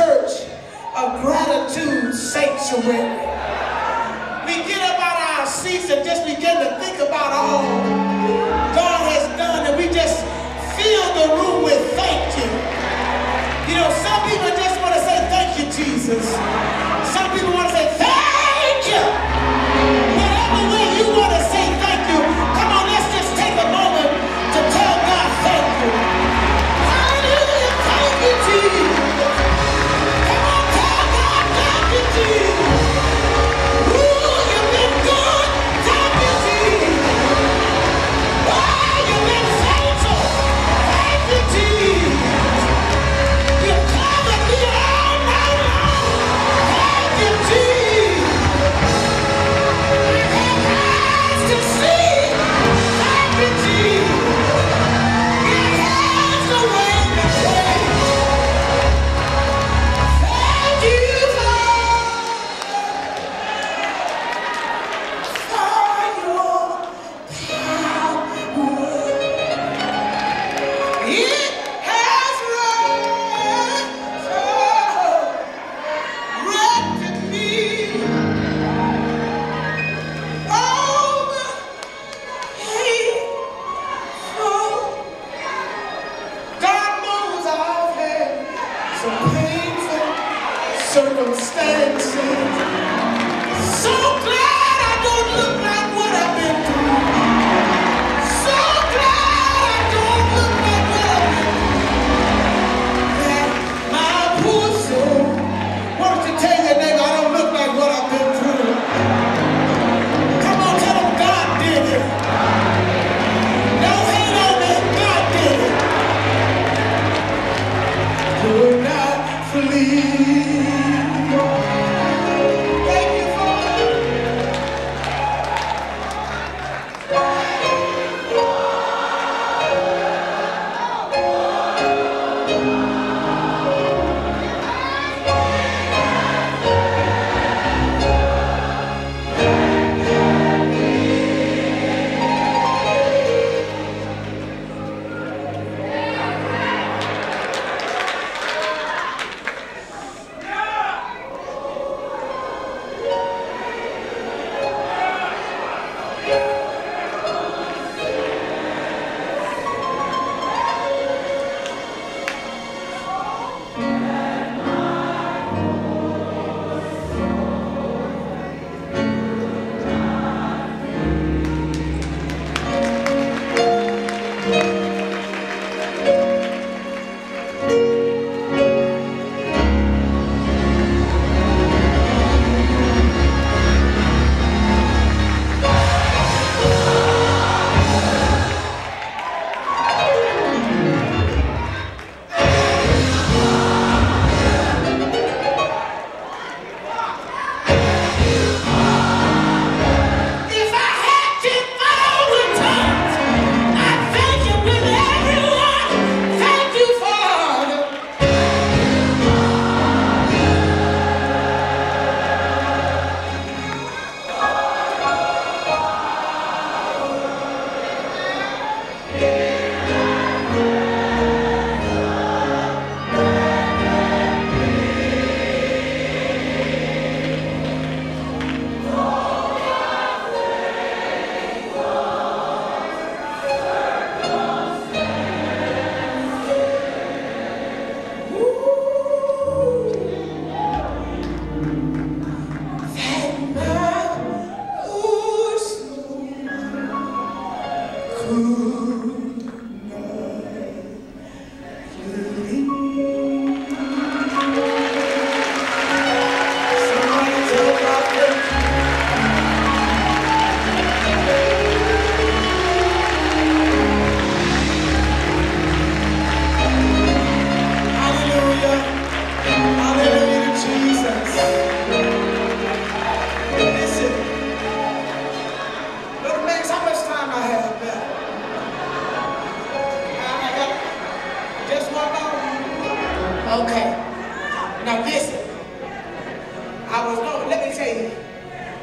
a gratitude sanctuary. We get up out of our seats and just begin to think about all God has done, and we just fill the room with thank you. You know, some people just want to say thank you, Jesus. It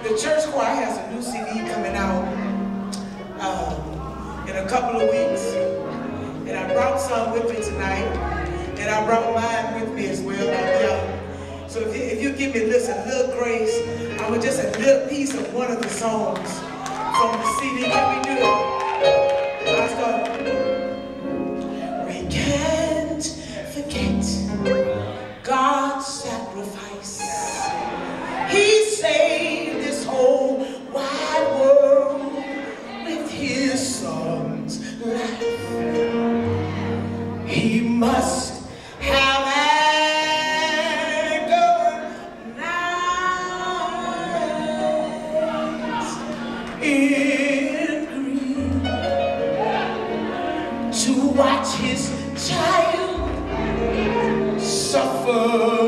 the church choir has a new CD coming out um, in a couple of weeks. And I brought some with me tonight. And I brought mine with me as well. Now. So if you, if you give me just a little grace, I would just a little piece of one of the songs from the CD. Can we do it? Suffer